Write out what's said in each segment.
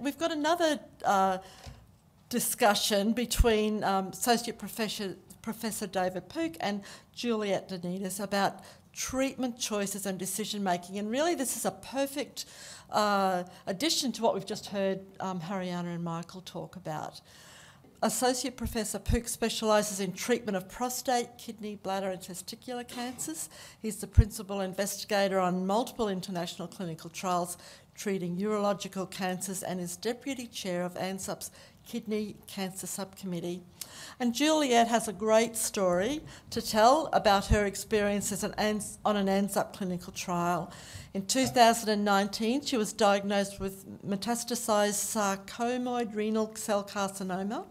We've got another uh, discussion between um, Associate Professor, Professor David Pook and Juliet Denidas about treatment choices and decision making. And really, this is a perfect uh, addition to what we've just heard um, Hariana and Michael talk about. Associate Professor Pook specialises in treatment of prostate, kidney, bladder, and testicular cancers. He's the principal investigator on multiple international clinical trials treating urological cancers and is deputy chair of ANZUP's Kidney Cancer Subcommittee. And Juliet has a great story to tell about her experiences on an ANZUP clinical trial. In 2019, she was diagnosed with metastasized sarcomatoid renal cell carcinoma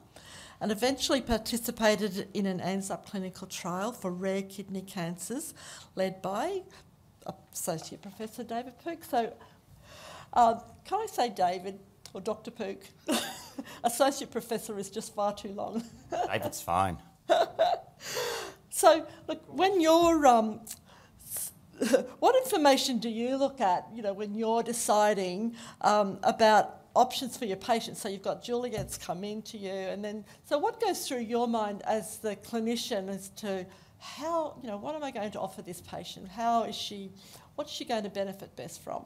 and eventually participated in an ANZUP clinical trial for rare kidney cancers led by uh, Associate Professor David Pook. So, uh, can I say David or Dr. Pook? Associate Professor is just far too long. David's fine. so, look, when you're um, what information do you look at, you know, when you're deciding um, about options for your patients. So you've got Juliet's come in to you, and then so what goes through your mind as the clinician as to how you know what am I going to offer this patient? How is she? What's she going to benefit best from?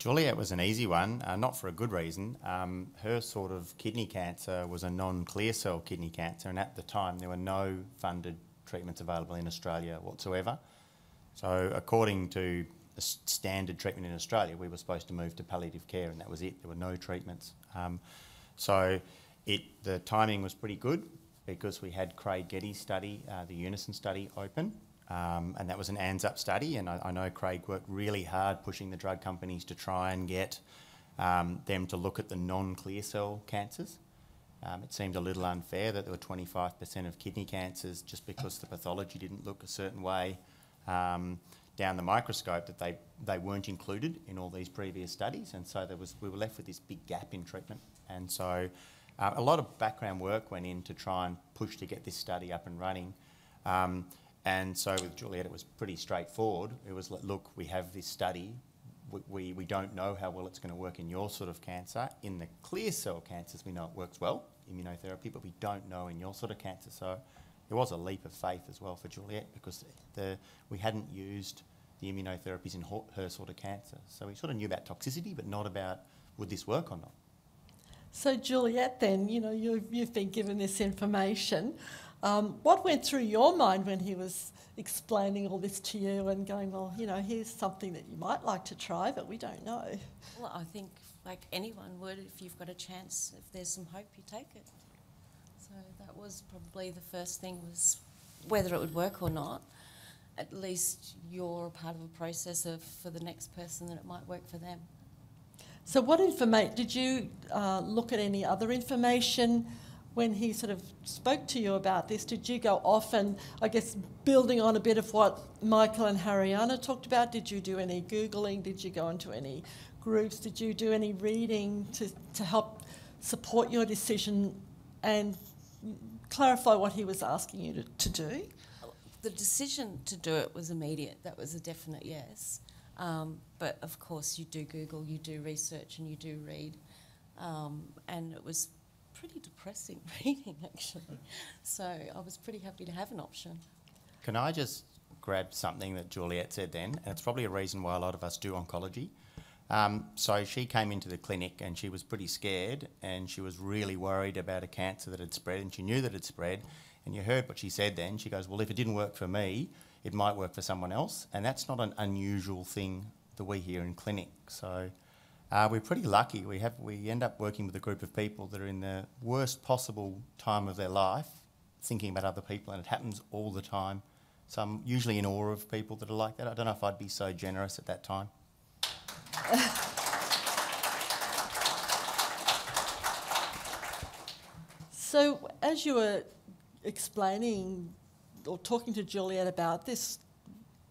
Juliet was an easy one, uh, not for a good reason. Um, her sort of kidney cancer was a non-clear cell kidney cancer, and at the time there were no funded treatments available in Australia whatsoever. So, according to the standard treatment in Australia, we were supposed to move to palliative care, and that was it. There were no treatments. Um, so it the timing was pretty good because we had Craig Gedye's study, uh, the Unison study, open. Um, and that was an ANZUP study, and I, I, know Craig worked really hard pushing the drug companies to try and get um, them to look at the non-clear cell cancers. Um, it seemed a little unfair that there were 25% of kidney cancers just because the pathology didn't look a certain way. Um, down the microscope that they, they weren't included in all these previous studies, and so there was, we were left with this big gap in treatment. And so uh, a lot of background work went in to try and push to get this study up and running. Um, and so with Juliet, it was pretty straightforward. It was like, look, we have this study. We, we, we don't know how well it's going to work in your sort of cancer. In the clear cell cancers, we know it works well, immunotherapy, but we don't know in your sort of cancer. So it was a leap of faith as well for Juliet because the, we hadn't used the immunotherapies in her sort of cancer. So we sort of knew about toxicity, but not about would this work or not. So Juliet, then you know you've, you've been given this information. Um, what went through your mind when he was explaining all this to you and going, well, you know, here's something that you might like to try, but we don't know. Well, I think like anyone would, if you've got a chance, if there's some hope, you take it. So that was probably the first thing was whether it would work or not at least you're a part of a process of for the next person that it might work for them. So, what information did you uh, look at? Any other information when he sort of spoke to you about this? Did you go off and, I guess, building on a bit of what Michael and Hariana talked about? Did you do any googling? Did you go into any groups? Did you do any reading to to help support your decision and clarify what he was asking you to, to do? the decision to do it was immediate. That was a definite yes. Um, but of course, you do Google, you do research, and you do read. Um, and it was pretty depressing reading, actually. So I was pretty happy to have an option. Can I just grab something that Juliet said then? And it's probably a reason why a lot of us do oncology. Um, so she came into the clinic and she was pretty scared and she was really worried about a cancer that had spread and she knew that it spread and you heard what she said then. She goes, Well, if it didn't work for me, it might work for someone else. And that's not an unusual thing that we hear in clinic. So uh, we're pretty lucky. We, have, we end up working with a group of people that are in the worst possible time of their life, thinking about other people, and it happens all the time. So I'm usually in awe of people that are like that. I don't know if I'd be so generous at that time. so, as you were explaining or talking to Juliet about this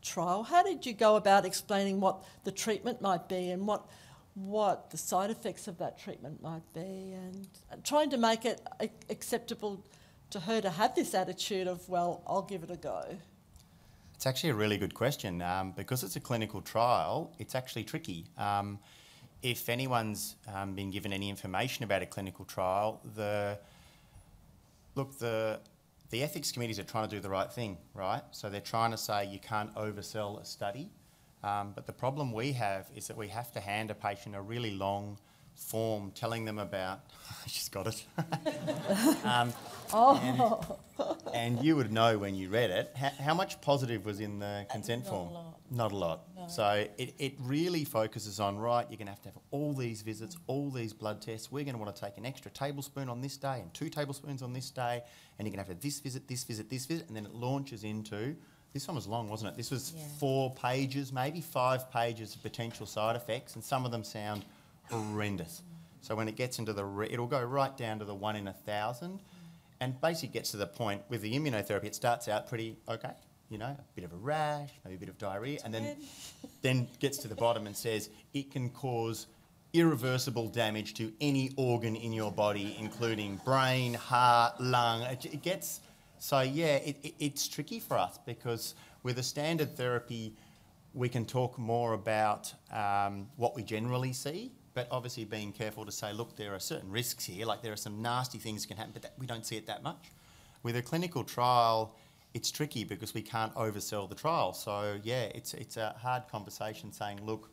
trial, how did you go about explaining what the treatment might be and what what the side effects of that treatment might be and trying to make it acceptable to her to have this attitude of, well, I'll give it a go? It's actually a really good question. Um, because it's a clinical trial, it's actually tricky. Um, if anyone's um, been given any information about a clinical trial, the look the the ethics committees are trying to do the right thing, right? So they're trying to say you can't oversell a study, um, but the problem we have is that we have to hand a patient a really long form telling them about. she's got it. um, Oh, and, and you would know when you read it how, how much positive was in the consent not a form. lot. Not a lot. No. So it, it really focuses on right. You're going to have to have all these visits, all these blood tests. We're going to want to take an extra tablespoon on this day and two tablespoons on this day, and you're going to have to this visit, this visit, this visit, and then it launches into. This one was long, wasn't it? This was Yeah. four pages, maybe five pages of potential side effects, and some of them sound horrendous. So when it gets into the, it'll go right down to the one in a thousand, and basically gets to the point with the immunotherapy. It starts out pretty okay, you know, a bit of a rash, maybe a bit of diarrhea, and then then gets to the bottom and says it can cause irreversible damage to any organ in your body, including brain, heart, lung. It, it gets so yeah, it, it, it's tricky for us because with a standard therapy, we can talk more about um, what we generally see, but obviously being careful to say, look, there are certain risks here, like there are some nasty things that can happen, but that, we don't see it that much. With a clinical trial, it's tricky because we can't oversell the trial. So yeah, it's it's a hard conversation saying, look,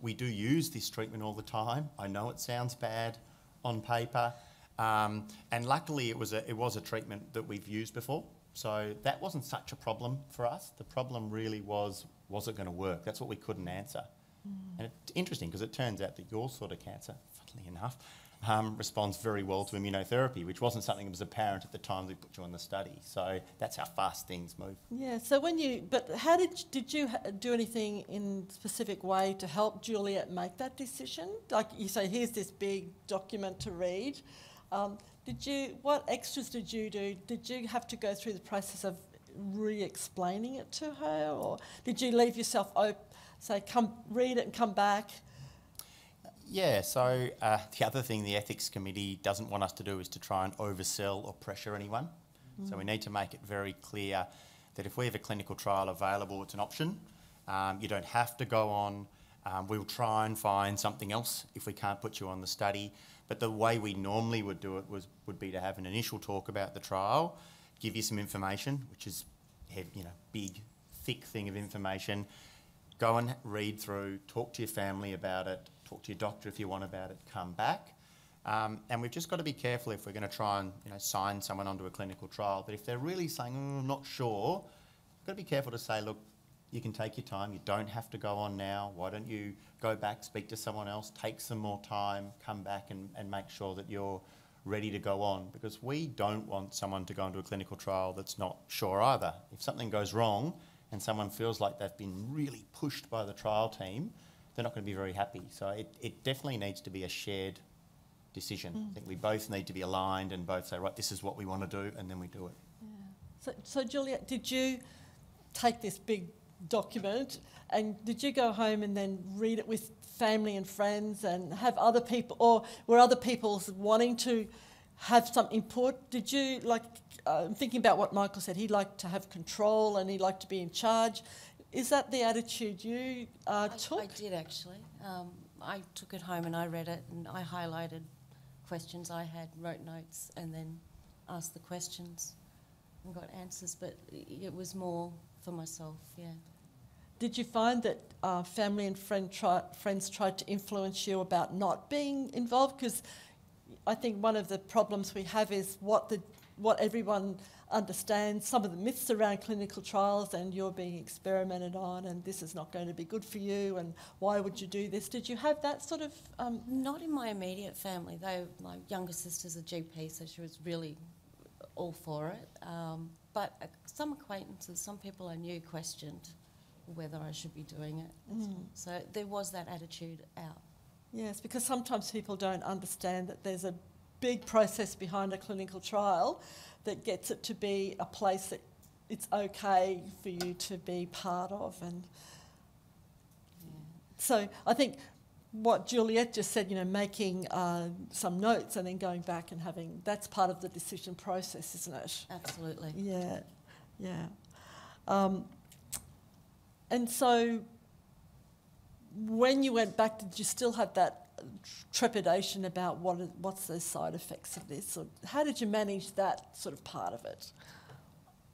we do use this treatment all the time. I know it sounds bad on paper, um, and luckily it was a it was a treatment that we've used before. So that wasn't such a problem for us. The problem really was was it going to work? That's what we couldn't answer. And it's interesting because it turns out that your sort of cancer, funnily enough, um, responds very well to immunotherapy, which wasn't something that was apparent at the time we put you on the study. So that's how fast things move. yeah. So when you, but how did did you do anything in specific way to help Juliet make that decision? Like you say, here's this big document to read. Um, did you? What extras did you do? Did you have to go through the process of re-explaining it to her, or did you leave yourself open? Say, come read it and come back. Yeah, so uh, the other thing the ethics committee doesn't want us to do is to try and oversell or pressure anyone. So we need to make it very clear that if we have a clinical trial available, it's an option. Um, you don't have to go on. Um, we'll try and find something else if we can't put you on the study. But the way we normally would do it was would be to have an initial talk about the trial, give you some information, which is you know big, thick thing of information. Go and read through, talk to your family about it, talk to your doctor if you want about it, come back. Um, and we've just got to be careful if we're going to try and you know, sign someone onto a clinical trial. But if they're really saying, oh, I'm not sure, we've got to be careful to say, look, you can take your time. You don't have to go on now. Why don't you go back, speak to someone else, take some more time, come back and, and make sure that you're ready to go on? Because we don't want someone to go into a clinical trial that's not sure either. If something goes wrong and someone feels like they've been really pushed by the trial team, they're not going to be very happy. So it, it definitely needs to be a shared decision. Mm. I think we both need to be aligned and both say, right, this is what we want to do, and then we do it. So, so Juliet, did you take this big document and did you go home and then read it with family and friends and have other people, or were other people wanting to have some input? Did you like? Uh, I'm thinking about what Michael said. He liked to have control and he liked to be in charge. Is that the attitude you uh, I, took? I did actually. Um, I took it home and I read it and I highlighted questions I had, wrote notes, and then asked the questions and got answers. But it was more for myself, yeah. Did you find that uh, family and friend try, friends tried to influence you about not being involved? Because I think one of the problems we have is what the what everyone understands, some of the myths around clinical trials, and you're being experimented on, and this is not going to be good for you, and why would you do this? Did you have that sort of? Um, Not in my immediate family, though my younger sister's a GP, so she was really all for it. Um, but uh, some acquaintances, some people I knew questioned whether I should be doing it. So there was that attitude out. Yes, because sometimes people don't understand that there's a big process behind a clinical trial that gets it to be a place that it's okay for you to be part of. And Yeah. so I think what Juliet just said, you know, making uh, some notes and then going back and having that's part of the decision process, isn't it? Absolutely. Yeah, yeah. Um, and so, when you went back, did you still have that trepidation about what what's the side effects of this? Or how did you manage that sort of part of it?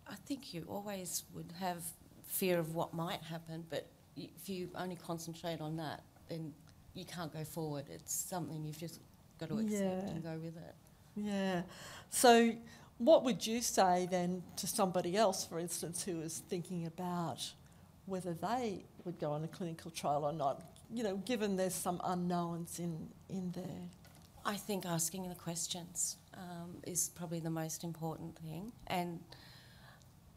I think you always would have fear of what might happen, but if you only concentrate on that, then you can't go forward. It's something you've just got to accept Yeah. and go with it. Yeah. So, what would you say then to somebody else, for instance, who is thinking about whether they would go on a clinical trial or not? You know, given there's some unknowns in, in there. I think asking the questions um, is probably the most important thing, and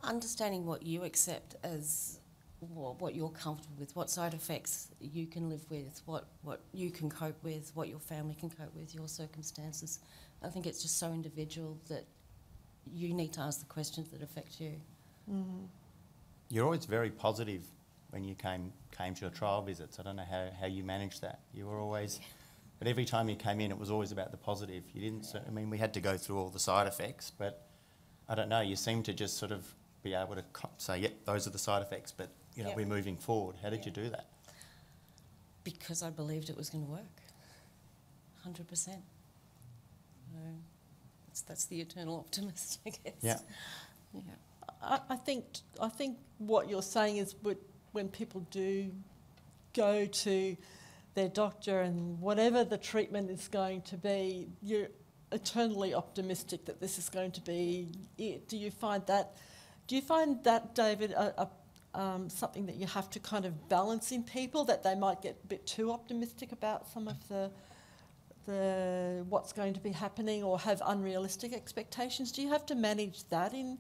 understanding what you accept as what, what you're comfortable with, what side effects you can live with, what, what you can cope with, what your family can cope with, your circumstances. I think it's just so individual that you need to ask the questions that affect you. Mm. You're always very positive when you came came to your trial visits. I don't know how, how you managed that. You were always, but every time you came in, it was always about the positive. You didn't. s- I mean, we had to go through all the side effects, but I don't know. You seem to just sort of be able to co- say, "Yep, those are the side effects," but you know, we're moving forward. How did Yeah. you do that? Because I believed it was going to work. 100%. So that's, that's the eternal optimist, I guess. Yeah. Yeah. I, I think I think what you're saying is when people do go to their doctor and whatever the treatment is going to be, you're eternally optimistic that this is going to be it. Do you find that? Do you find that, David, a, a, um, something that you have to kind of balance in people that they might get a bit too optimistic about some of the the what's going to be happening or have unrealistic expectations? Do you have to manage that in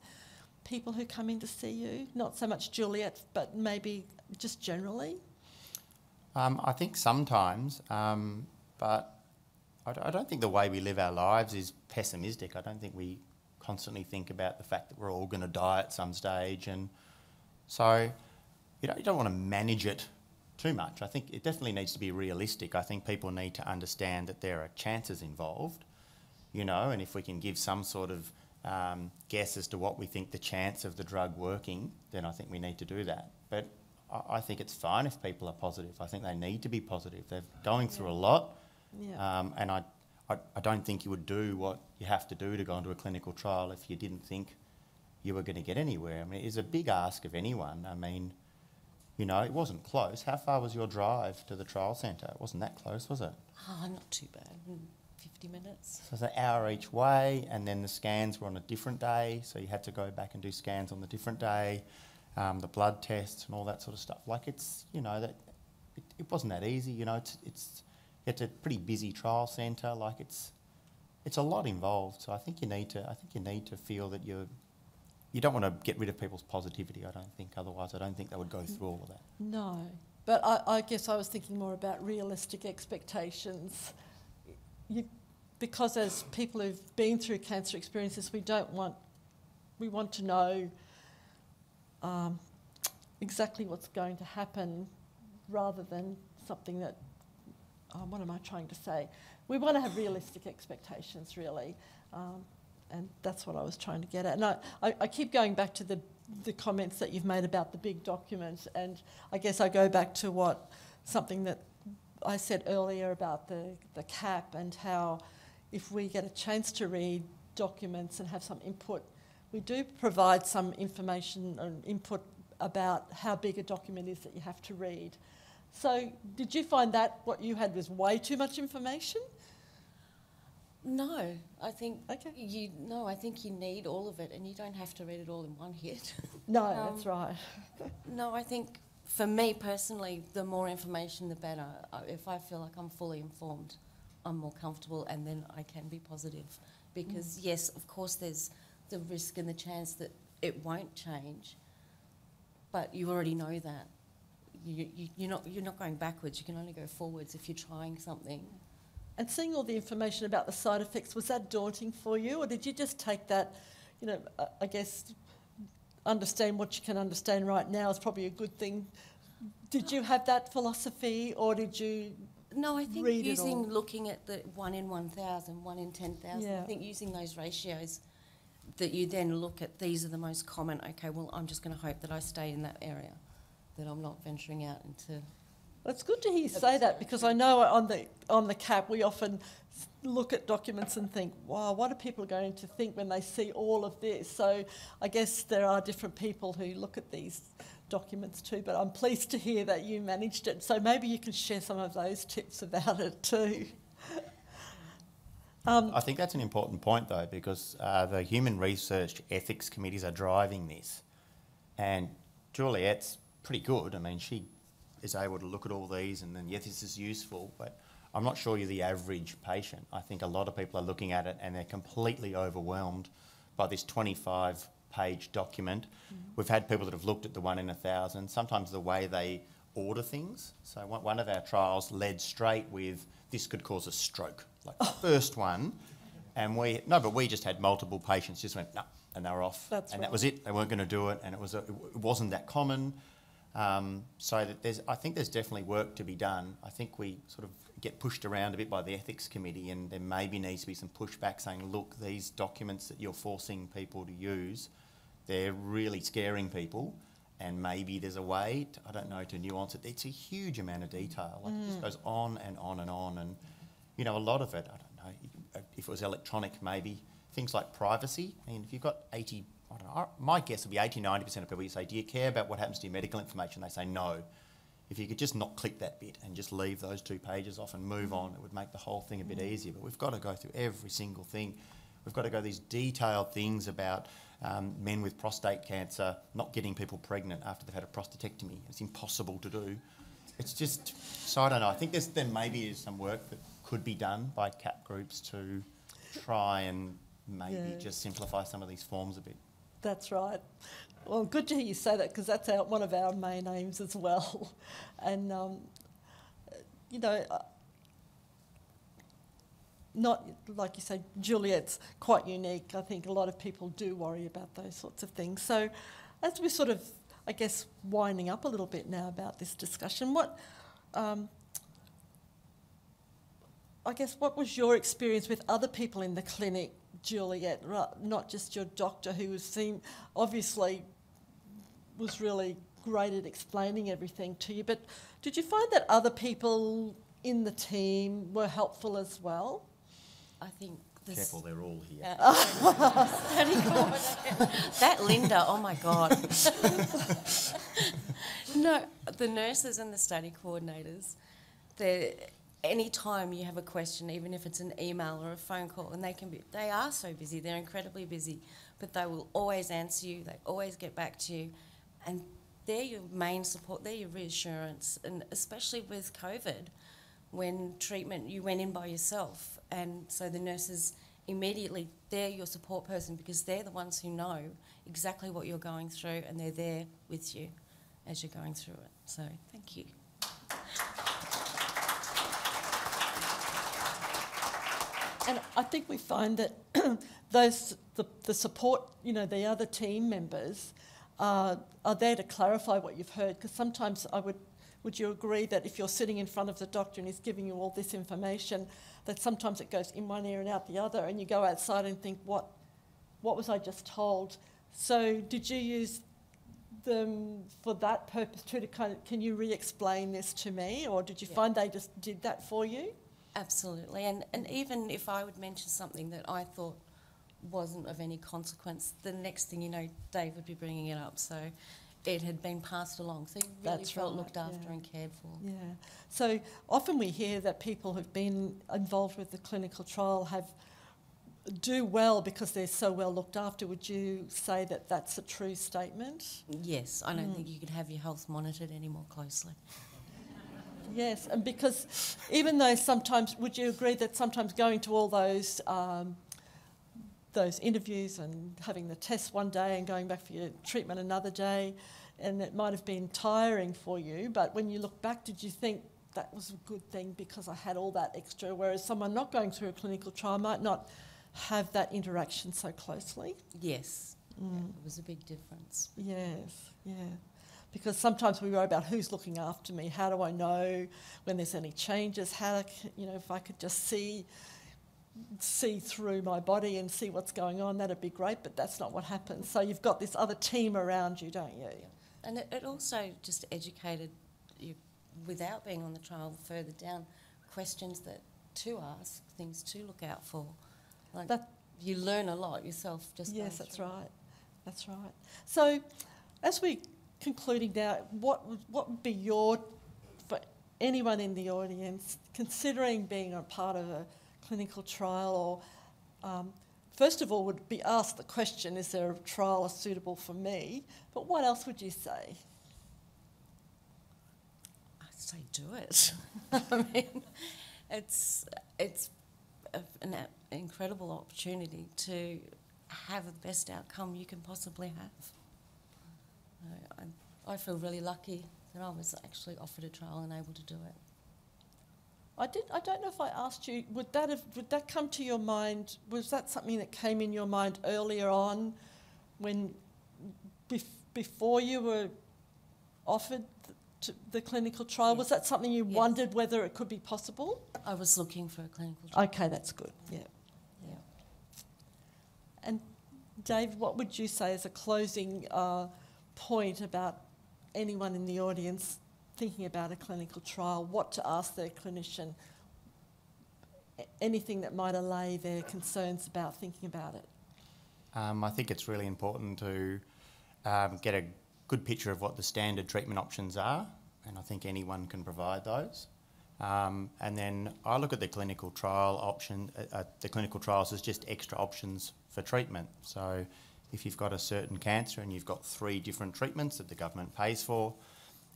people who come in to see you? Not so much Juliet, but maybe just generally? Um, I think sometimes, um, but I, d- I don't think the way we live our lives is pessimistic. I don't think we constantly think about the fact that we're all going to die at some stage, and so you, know, you don't want to manage it too much. I think it definitely needs to be realistic. I think people need to understand that there are chances involved, you know, and if we can give some sort of um, guess as to what we think the chance of the drug working, then I think we need to do that. But I, I think it's fine if people are positive. I think they need to be positive. They're going through a lot, Yeah. um, and I, I, I don't think you would do what you have to do to go into a clinical trial if you didn't think you were going to get anywhere. I mean, it's a big ask of anyone. I mean, you know, it wasn't close. How far was your drive to the trial centre? It wasn't that close, was it? Oh, not too bad. Mm, 50 minutes. So it's an hour each way, and then the scans were on a different day, so you had to go back and do scans on the different day, um, the blood tests and all that sort of stuff. Like it's, you know, that it, it wasn't that easy. You know, it's it's it's a pretty busy trial centre. Like it's it's a lot involved. So I think you need to I think you need to feel that you're you don't want to get rid of people's positivity. I don't think. Otherwise, I don't think they would go through all of that. No. But I, I guess I was thinking more about realistic expectations. You, because as people who've been through cancer experiences, we don't want, we want to know um, exactly what's going to happen rather than something that, oh, what am I trying to say? We want to have realistic expectations, really. Um, and that's what I was trying to get at. And I, I, I keep going back to the, the comments that you've made about the big document, and I guess I go back to what something that I said earlier about the, the CAP and how if we get a chance to read documents and have some input, we do provide some information and input about how big a document is that you have to read. So, did you find that what you had was way too much information? No, I think Okay. you no, I think you need all of it, and you don't have to read it all in one hit. No, Um, that's right. no, I think for me personally, the more information, the better. If I feel like I'm fully informed, I'm more comfortable, and then I can be positive. Because yes, of course, there's the risk and the chance that it won't change, but you already know that. You, you, you're not you're not going backwards. You can only go forwards if you're trying something. And seeing all the information about the side effects, was that daunting for you, or did you just take that, you know, I guess, understand what you can understand right now is probably a good thing? Did you have that philosophy, or did you? No, I think using looking at the one in 1,000, one in 10,000, Yeah. I think using those ratios that you then look at these are the most common. Okay, well, I'm just going to hope that I stay in that area, that I'm not venturing out into Well, it's good to hear you say that because I know on the on the CAP we often look at documents and think, wow, what are people going to think when they see all of this? So I guess there are different people who look at these documents too, but I'm pleased to hear that you managed it. So maybe you can share some of those tips about it too. Um, I think that's an important point though, because uh, the human research ethics committees are driving this. And Juliet's pretty good. I mean, she is able to look at all these and then, yes, this is useful, but I'm not sure you're the average patient. I think a lot of people are looking at it and they're completely overwhelmed by this 25 page document. Mm-hmm. We've had people that have looked at the one in a thousand, sometimes the way they order things. So one, one of our trials led straight with this could cause a stroke, like the first one. And we, no, but we just had multiple patients just went, no, and they were off. That's and right. that was it. They weren't going to do it, and it was a, it wasn't that common. Um, so that there's, I think there's definitely work to be done. I think we sort of get pushed around a bit by the ethics committee, and there maybe needs to be some pushback saying, look, these documents that you're forcing people to use, they're really scaring people, and maybe there's a way, to, I don't know, to nuance it. It's a huge amount of detail. Like, It just goes on and on and on, and you know, a lot of it, I don't know, if it was electronic, maybe things like privacy. I mean, if you've got 80, I don't know, my guess would be 80, 90% of people, you say, do you care about what happens to your medical information? They say no. If you could just not click that bit and just leave those two pages off and move on, it would make the whole thing a bit easier. But we've got to go through every single thing. We've got to go these detailed things about um, men with prostate cancer not getting people pregnant after they've had a prostatectomy. It's impossible to do. It's just, so I don't know. I think there's, there maybe is some work that could be done by CAP groups to try and maybe Yeah. just simplify some of these forms a bit. That's right. Well, good to hear you say that because that's our, one of our main aims as well. And, um, you know, uh, not like you say, Juliet's quite unique. I think a lot of people do worry about those sorts of things. So, as we're sort of, I guess, winding up a little bit now about this discussion, what, um, I guess, what was your experience with other people in the clinic, Juliet, not just your doctor, who was seen, obviously was really great at explaining everything to you, but did you find that other people in the team were helpful as well? I think. Careful, they're all here. Yeah. Study coordinator. that Linda, oh my God. no, the nurses and the study coordinators, they're, anytime you have a question, even if it's an email or a phone call, and they can be, they are so busy, they're incredibly busy, but they will always answer you, they always get back to you, and they're your main support, they're your reassurance, and especially with COVID, when treatment, you went in by yourself, and so the nurses immediately, they're your support person because they're the ones who know exactly what you're going through, and they're there with you as you're going through it. So, thank you. And I think we find that those the, the support, you know, the other team members uh, are there to clarify what you've heard. Because sometimes I would, would you agree that if you're sitting in front of the doctor and he's giving you all this information, that sometimes it goes in one ear and out the other, and you go outside and think, what, what was I just told? So did you use them for that purpose too? To kind of, can you re-explain this to me, or did you Yeah. find they just did that for you? Absolutely. And, and even if I would mention something that I thought wasn't of any consequence, the next thing you know, Dave would be bringing it up. So it had been passed along. So you really That's felt right, looked after yeah. and cared for. Yeah. So often we hear that people who've been involved with the clinical trial have do well because they're so well looked after. Would you say that that's a true statement? Yes, I don't Mm. think you could have your health monitored any more closely. Yes, and because even though sometimes, would you agree that sometimes going to all those um, those interviews and having the test one day and going back for your treatment another day, and it might have been tiring for you, but when you look back, did you think that was a good thing because I had all that extra? Whereas someone not going through a clinical trial might not have that interaction so closely. Yes, Mm. it was a big difference. Yes, yeah. Because sometimes we worry about who's looking after me. How do I know when there's any changes? How, you know, if I could just see see through my body and see what's going on, that'd be great. But that's not what happens. So you've got this other team around you, don't you? And it, it also just educated you, without being on the trial further down, questions that to ask, things to look out for. Like That- you learn a lot yourself just Yes, that's right. That's right. So, as we concluding now, what would, what would be your for anyone in the audience considering being a part of a clinical trial, or um, first of all, would be asked the question: Is there a trial suitable for me? But what else would you say? I'd say do it. I mean, it's it's an incredible opportunity to have the best outcome you can possibly have. I, I, I feel really lucky that I was actually offered a trial and able to do it. I did. I don't know if I asked you. Would that have? Would that come to your mind? Was that something that came in your mind earlier on, when bef- before you were offered th- to the clinical trial? Was that something you Yes. wondered whether it could be possible? I was looking for a clinical trial. Okay, that's good. Yeah. yeah. And Dave, what would you say as a closing uh, point about anyone in the audience thinking about a clinical trial? What to ask their clinician? Anything that might allay their concerns about thinking about it? Um, I think it's really important to um, get a good picture of what the standard treatment options are, and I think anyone can provide those. Um, and then I look at the clinical trial option, uh, uh, the clinical trials as just extra options for treatment. So if you've got a certain cancer and you've got three different treatments that the government pays for,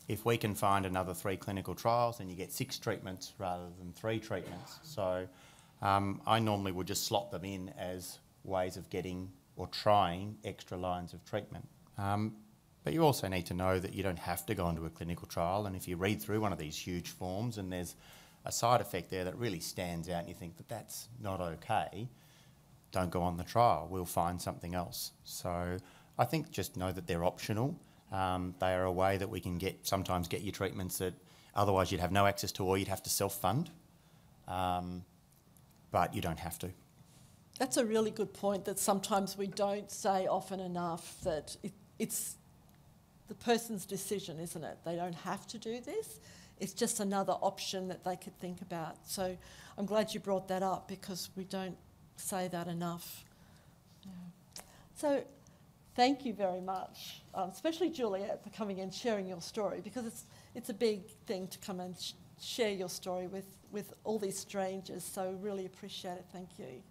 if we can find another three clinical trials, then you get six treatments rather than three treatments. So um, I normally would just slot them in as ways of getting or trying extra lines of treatment. Um, but you also need to know that you don't have to go into a clinical trial. And if you read through one of these huge forms and there's a side effect there that really stands out and you think that that's not okay, don't go on the trial. We'll find something else. So I think just know that they're optional. Um, they are a way that we can get sometimes get you treatments that otherwise you'd have no access to or you'd have to self fund. Um, but you don't have to. That's a really good point that sometimes we don't say often enough that it, it's the person's decision, isn't it? They don't have to do this. It's just another option that they could think about. So I'm glad you brought that up because we don't say that enough. Yeah. So thank you very much, um, especially Juliet, for coming and sharing your story because it's, it's a big thing to come and sh- share your story with, with all these strangers. So really appreciate it. Thank you.